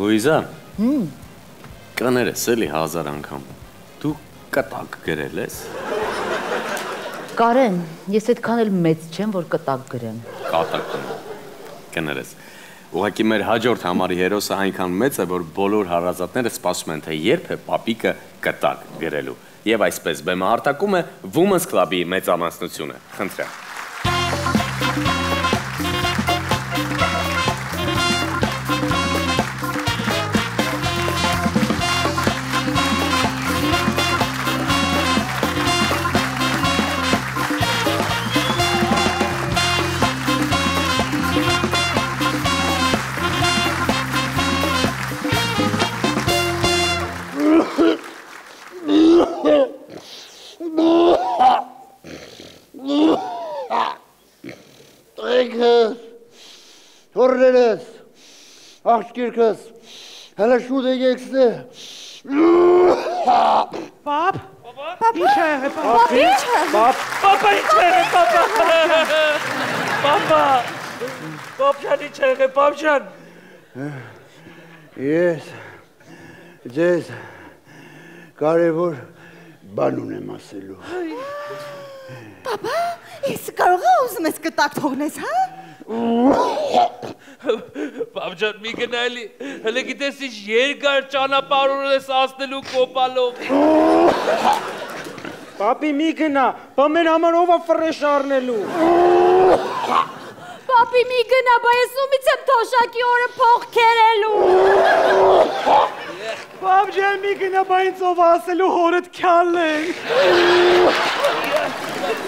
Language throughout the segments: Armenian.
Լուիզա։ Կներես էլի հազար անգամ։ Դու կտակ գրել ես։ Կարեն, ես այդքան էլ մեծ չեմ, որ կտակ գրեմ։ Կատակ կներես։ Ուղղակի մեր հաջորդ համարի հերոսը այնքան մեծ է, որ բոլոր հարազատները սպասում են, թե երբ է պապիկը կտակ գրելու։ Եվ այսպես բեմը արտակում է Women's Club-ի մեծամասնությունը։ Խնդրեմ։ աղջկիրքս, հələ շուտ է եկսը։ Պապ, պապ, ինչ է եղել, պապ։ Պապ, ինչ է։ Պապ, պապա, ինչ է եղել, պապա։ Պապա, պապ ջան, ինչ է եղել, պապ ջան։ Ես ձեզ կարևոր բան ունեմ ասելու։ Պապա, ես կարող եմ ուզում ես կտակ թողնես, հա։ Պապ ջան, մի գնայլի, հələ գիտես ինչ երկար ճանապարհ ես ասնելու կոպալով։ Պապի մի գնա, բա մեր համար ով է ֆրեշ առնելու։ Պապի մի գնա, բա ես ումից եմ թոշակի օրը փող քերելու։ Պապ ջան, մի գնա, բա ինձ ով ասելու հորդ քյալեն։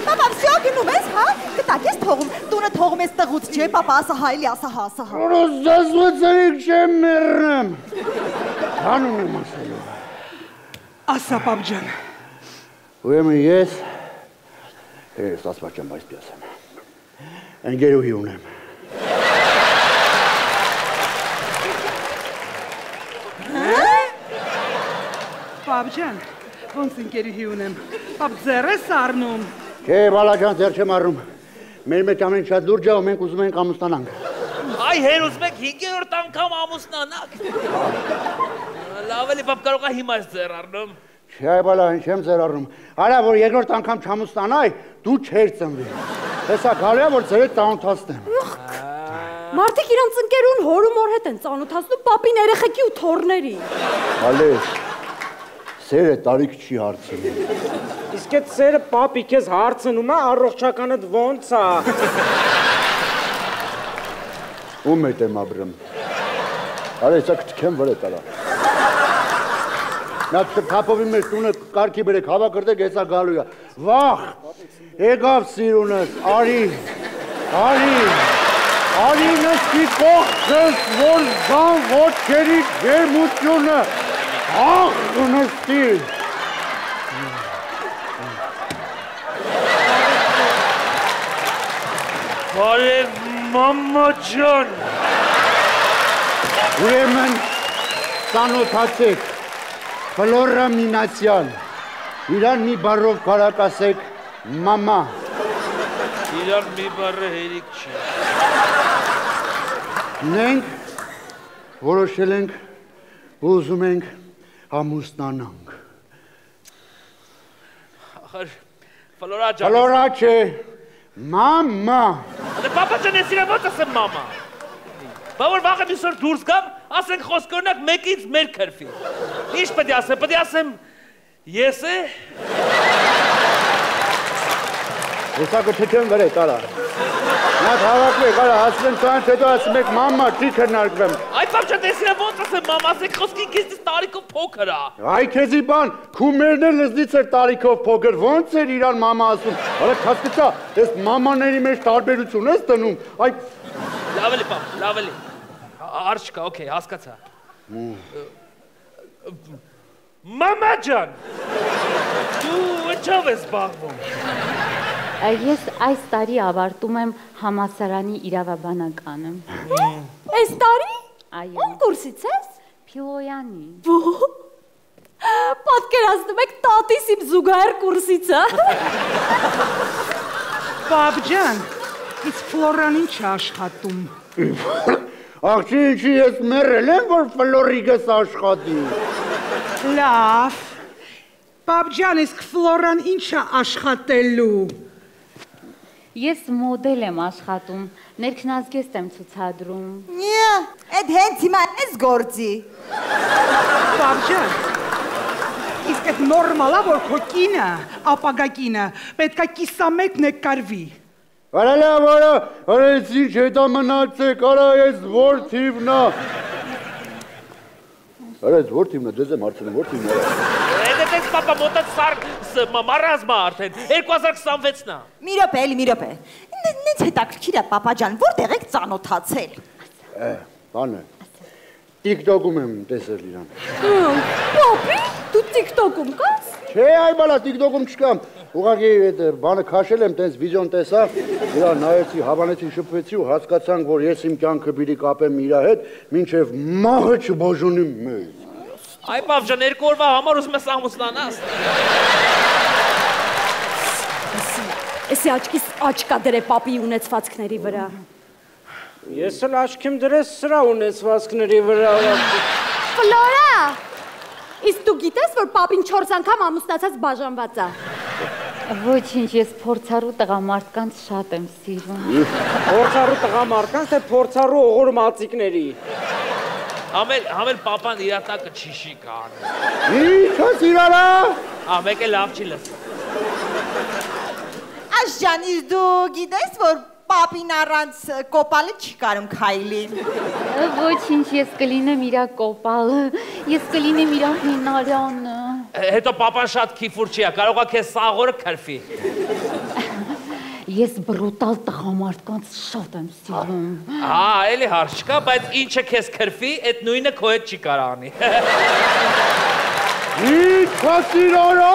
Պապա, վсё գնում ես, հա։ Կտակ ես թողում, տունը թողում ես տղուց, չէ, պապա, ասա հա, էլի ասա հա, ասա հա։ Որոս զազվեցերիկ չեմ մեռնեմ։ Բան ունեմ ասելու։ Ասա պապ ջան։ Ուրեմն ես ես ասված չեմ բայց պիասեմ։ Ընկերուհի ունեմ։ Պապ ջան, ոնց ընկերուհի ունեմ։ Պապ ձեռ ես առնում։ Չէ, բալաջան ձեր չեմ առնում։ Մեր մեջ ամեն շատ լուրջ է, ու մենք ուզում ենք ամուսնանանք։ Այ հեր ուզում եք 5-րդ անգամ ամուսնանաք։ Լավ էլի պապ կարող է հիմա ձեռ առնում։ Չէ, բալա, ինչ եմ ձեր առնում։ Արա, որ երկրորդ անգամ չամուսնանայ, դու չեր ծնվի։ Հեսա գալու է, որ ձեր տանոթացնեմ։ Մարդիկ իրանց ընկերուն հորու մոր հետ են ծանոթացնում պապին երեխեքի ու թորների։ Հալես, սերը տարիք չի հարցնում։ Իսկ այդ սերը պապի քեզ հարցնում է առողջականդ ոնց է։ Ում հետ եմ ապրում։ Արա, հեսա կչքեմ վրե տարա։ Նա կապովի մեր տունը կարգի բերեք, հավաքրտեք, հեսա գալու է։ Վախ, եկավ սիրունս, արի, արի, արի նստի կողքս, որ զան ոտքերի գերմությունը, աղ նստի։ Բարև մամա ջան։ Ուրեմն ծանոթացեք, Ֆլորա Մինասյան, իրան մի բարով կարակասեք մամա, Իրար մի բառը հերիք չի։ նենք որոշել ենք ու ուզում ենք համուսնանանք։ Ախր Ֆլորա ջան։ Ֆլորա չէ, մամա, Դե պապա ջան, ես իրեն ո՞նց ասեմ մամա։ Բա որ վաղը միսօր դուրս գամ, ասենք խոսք օրինակ մեկից մեր քրֆի։ Ինչ պետք է ասեմ, պետք է ասեմ ես է։ հեսա կչքեմ վրե տարա։ Նա հավաքվեք, արա հասնեմ ցանց հետո ասում եք մամա, չի քննարկվեմ։ Այ պապ ջան, ես իրեն ո՞նց ասեմ մամա, ասենք խոսքի քեզ տարիքով փոքր է։ Այ քեզի բան, քումերն էլ լզնից էր տարիքով փոքր, ո՞նց էր իրան մամա ասում։ Արա հասկացա, այս մամաների մեջ տարբերություն ես տնում։ Այ Լավ էլի պապ, լավ էլի։ Արջ կա, օքեյ, հասկացա։ Մամա ջան։ Դու ինչով ես զբաղվում։ Ես այս տարի ավարտում եմ համասարանի իրավաբանականը։ Այս տարի? Այո, ում կուրսից ես։ Փիլոյանի։ Պատկերացնում եք տատիս իմ զուգահեռ կուրսից, հա։ Պապ ջան, իսկ Ֆլորան ինչ է աշխատում։ Աղջի ինչի ես մեռել եմ, որ ֆլորիկս աշխատի։ Լավ։ Պապ ջան, իսկ Ֆլորան ինչա աշխատելու։ Ես մոդել եմ աշխատում, ներքնազգեստ եմ ցուցադրում։ Նյա, այդ հենց հիմա էս գործի։ Պապ ջան։ Իսկ այդ նորմալ է, որ քո կինը, ապագա կինը, պետքա կիսամետ նկարվի։ Արա լավ, արա, արա ես ինչ հետա մնացեք, արա ես որ թիվնա։ Արա ես որ թիվնա, դեզ եմ հարցնում, որ թիվնա։ Էդպես պապա մոտը սար մարազմա արդեն 2026-ն է։ Մի րոպե, էլի մի րոպե։ Նենց հետաքրքիր է, papa ջան, որտեղ եք ծանոթացել։ Բանը։ TikTok-ում եմ տեսել իրան։ Պապի, դու TikTok-ում կաս։ Չէ, այ բալա TikTok-ում չկամ։ Ուղղակի այդ բանը քաշել եմ, տենց վիդեոն տեսա, իրա նայեցի, հավանեցի, շփվեցի ու հասկացանք, որ ես իմ կյանքը պիտի կապեմ իր հետ, մինչև մահը չբոժունի մեզ։ Այ պապ ջան, երկու օրվա համար ուզում ես ամուսնանաս։ Էսի աչքիս աչկա դրե պապի ունեցվածքների վրա։ Ես էլ աչքիմ դրես սրա ունեցվածքների վրա։ Ֆլորա! Իսկ դու գիտես, որ պապին 4 անգամ ամուսնացած բաժանված է։ Ոչինչ, ես փորձառու տղամարդկանց շատ եմ սիրում։ Փորձառու տղամարդկանց թե փորձառու օղոր մածիկների։ Համել համել պապան իր տակը չիշի կան։ Ինչ ես իրանա։ Ա մեկ էլ լավ չի լսում։ Այս ջան, իսկ դու գիտես, որ պապին առանց կոպալը չի կարում քայլի։ Ոչինչ, ես կլինեմ իրա կոպալը, ես կլինեմ իրա հինարյանը։ Հետո պապան շատ քիֆուր չի, կարող է քեզ սաղորը քրֆի։ Ես բրուտալ տղամարդկանց շատ եմ սիրում։ Հա, էլի հարց չկա, բայց ինչը քեզ քրֆի, այդ նույնը քո հետ չի կարանի։ Ինչ ես իրանա։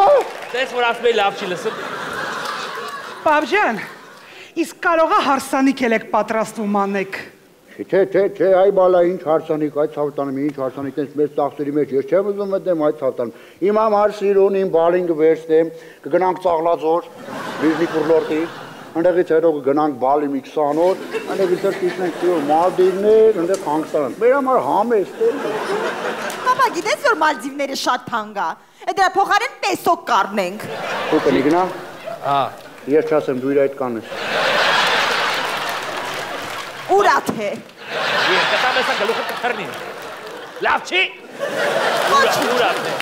Տես որ ասում էի լավ չի լսում։ Պապ ջան, իսկ կարողա հարսանիք ելեք պատրաստում անեք։ Չէ, չէ, չէ, այ բալա ինչ հարսանիք, այդ ցավտանում ինչ հարսանիք տես մեր ծախսերի մեջ, ես չեմ ուզում մտնեմ այդ ցավտանում։ Իմ համար սիրուն, իմ բալին կվերցնեմ, կգնանք ծաղլածոր, բիզնի կուրլորտի, Այնտեղից հետո կգնանք բալի մի 20 օր, այնտեղից հետո կիցնենք սիրո Մալդիվներ, այնտեղ հանգստանանք։ Մեր համար համեստ է։ Պապա, գիտես, որ Մալդիվները շատ թանկ է։ Այդ դրա փոխարեն պեսոկ կառնենք։ Դու կնիգնա։ Հա։ Ես չասեմ դու իր այդ կանես։ Ուրա թե։ Ես կտամ էսա գլուխը կթռնի։ Լավ չի։ Ոչ։ Ուրա թե։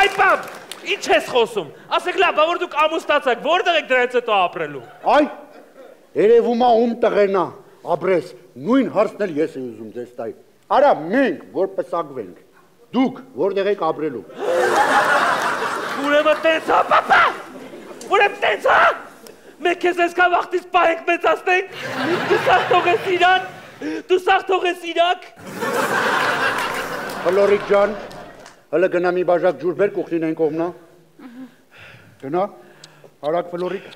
Այ պապ, ինչ ես խոսում։ Ասեք լավ, բա որ դուք ամուսնացաք, որտեղ եք դրանից հետո ապրելու։ Այ երևում է ում տղենա, ապրես, նույն հարցն էլ ես եմ ուզում ձեզ տալ։ Արա մենք որ պսակվենք, դուք որտեղ եք ապրելու։ Ուրեմն տենց է, պապա։ Ուրեմն տենց է։ Մենք քեզ այսքան վաղտից պահենք մեծացնենք։ Դու սաղ թողես իրան։ Դու սաղ թողես իրակ։ Ֆլորիկ ջան, հələ գնա մի բաժակ ջուր բեր կուխնին այն կողմնա։ Գնա։ Արագ ֆլորիկ։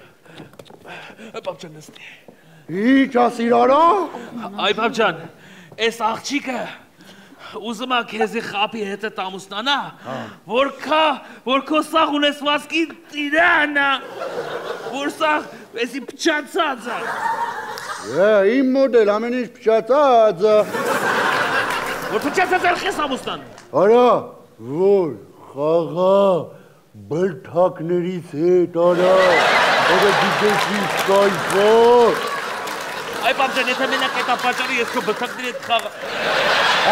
Պապ ջան նստի։ Ինչ ասիր արա։ Այ պապ ջան, այս աղջիկը ուզում է քեզի խապի հետ տամուսնանա, որ կա, որ քո սաղ ունեսվածքի տիրանա, որ սաղ էսի փչացած է։ Է, իմ մոդել ամեն ինչ փչացած։ է։ Որ փչացած էլ քեզ ամուսնան։ Արա, որ խաղա բլթակներից հետ արա։ Որը դիտես ինչ կայֆոր։ Այ պապ ջան, եթե մենակ այդ ապաճառը ես քո բթակների հետ խաղ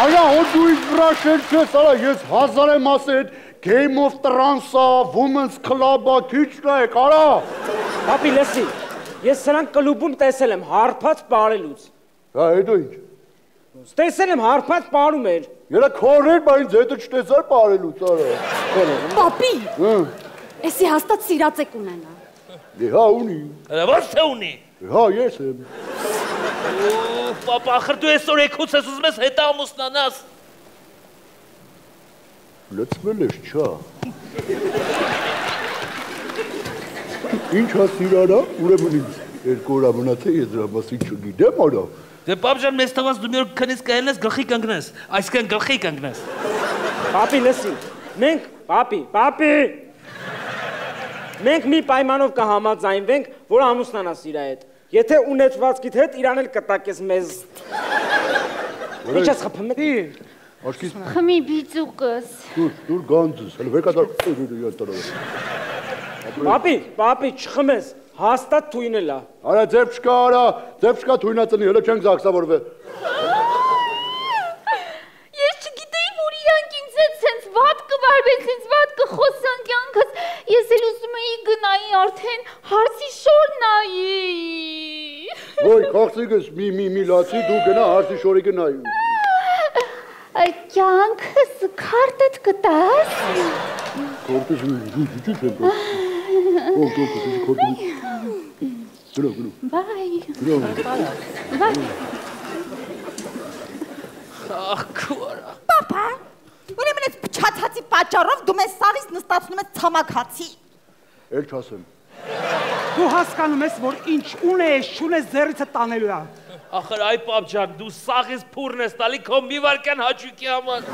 Արա, որ դու ինձ վրա շրջես, արա, ես հազար եմ ասել այդ Game of Thrones-ը, Women's Club-ը, քիչ նայեք, արա։ Պապի լսի։ Ես սրանք կլուբում տեսել եմ հարբած ապարելուց։ Հա, հետո ինչ։ Տեսել եմ հարբած ապարում էր։ Երա քորեր, բա ինձ հետը չտեսար բարելուց, արա։ Պապի, էսի հաստատ սիրած եք ունենա։ դե հա ունի։ Ոչ թե ունի։ Հա, ես եմ։ պապա, ախր դու այսօր եկուց ես ուզում ես հետ ամուսնանաս։ Լծվել ես, չա։ Ինչ ասիր արա, ուրեմն ինձ երկու օր մնացել ես դրա մասին չգիտեմ, արա։ Դե պապ ջան, մեզ թվաց դու մի օր քնից կհելնես գլխի կանգնես։ Այսինքն գլխի կանգնես։ Պապի լսի։ Մենք, պապի, պապի։ Մենք մի պայմանով կհամաձայնվենք, որ ամուսնանաս իր հետ։ Եթե ունեցվածքիդ հետ իրան էլ կտակես մեզ։ Ինչ ես խփում։ Աշկիս Խմի բիծուկս։ դուր, դուր գանձս, հələ վեկա դա յոտորը։ Պապի, պապի, չխմես։ Հաստատ թույնը լա։ Արա ձև չկա, արա, ձև չկա թույնածնի, հələ չենք զաքսավորվել։ Ես չգիտեի, որ իրանք ինձ հետ սենց վատ կվարվեն, սենց վատ կխոսան կյանքս։ Ես էլ ուզում էի գնայի արդեն հարսի շոր նայի։ Ոյ, քաղցիկս, մի մի մի լացի, դու գնա հարսի շորի գնայի։ Կյանքս քարտդ կտաս։ Կորտես մի դու դու չեմ։ Ո՞վ դու դու կորտես։ Գնա, գնա։ Բայ։ Գնա։ Բայ։ Ախ, քուրա։ Պապա, ուրեմն այս փչացածի պատճառով դու մեզ սաղից նստացնում ես ցամաքացի։ Էլ չասեմ։ Դու հասկանում ես, որ ինչ ունես, չունես ձեռիցը տանելու է։ Ախր այ պապ ջան, դու սաղից փուրն ես տալի քո մի վարքան հաճույքի համար։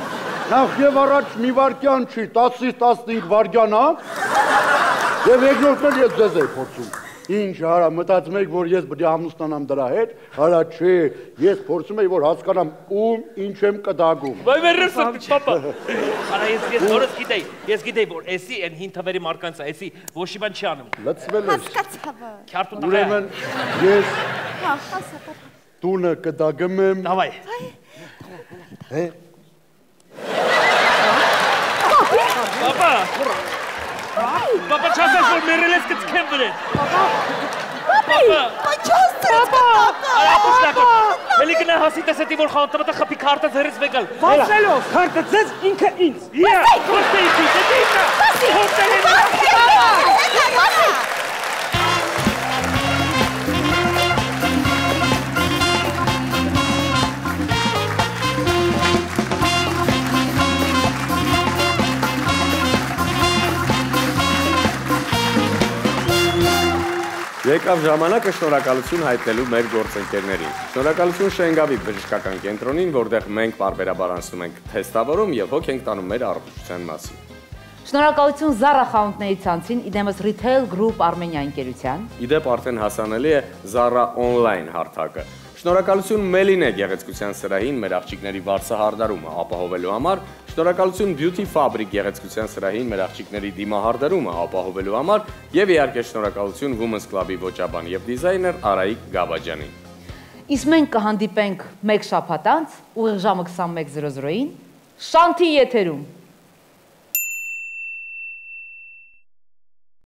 Նախ եւ առաջ մի վարքյան չի, 10-ից 15 վարքյան ա։ Եվ երկրորդն ես ձեզ եի փորձում։ Ինչ արա, մտածում եք, որ ես պետք է ամուսնանամ դրա հետ։ Արա չէ, ես փորձում եի, որ հասկանամ ում ինչ եմ կդագում։ Վայ վերս պապա։ Արա ես ես որս գիտեի, ես գիտեի որ էսի այն հին թվերի մարկանց է, էսի ոչի բան չի անում։ Լծվել ես։ Հասկացավը։ Քյարտու տղա։ Ուրեմն ես Հա, հասա պապա։ տունը կդագում եմ։ Դավայ։ Հե, Պապա։ Պապա չասես որ մերել ես կծքեմ վրեն։ Պապա։ Աչոս պապա։ Արա պուշնակո։ Էլի գնա հասի տեսետի որ խանութը խփի քարտը ձերից վեկալ։ Վասելով, քարտը ձեզ ինքը ինձ։ Իա, ոստեի դու, դե դե։ Հոստել եմ։ Եկավ ժամանակը շնորհակալություն հայտնելու մեր գործընկերներին։ Շնորհակալություն Շենգավի բժշկական կենտրոնին, որտեղ մենք բարբերաբար անցնում ենք թեստավորում եւ հոգ ենք տանում մեր առողջության մասին։ Շնորհակալություն Zara խանութների ցանցին, իդեմս Retail Group Armenia ընկերության։ Իդեպ արդեն հասանելի է Zara Online հարթակը։ Շնորհակալություն Մելինե գեղեցկության սրահին մեր աղջիկների վարսահարդարումը ապահովելու համար, շնորհակալություն Beauty Fabric գեղեցկության սրահին մեր աղջիկների դիմահարդարումը ապահովելու համար եւ իհարկե շնորհակալություն Women's Club-ի ոճաբան եւ դիզայներ Արայիկ Գաբաջանին։ Իսկ մենք կհանդիպենք մեկ շաբաթ անց, ուղիղ ժամը 21:00-ին, Շանթի եթերում։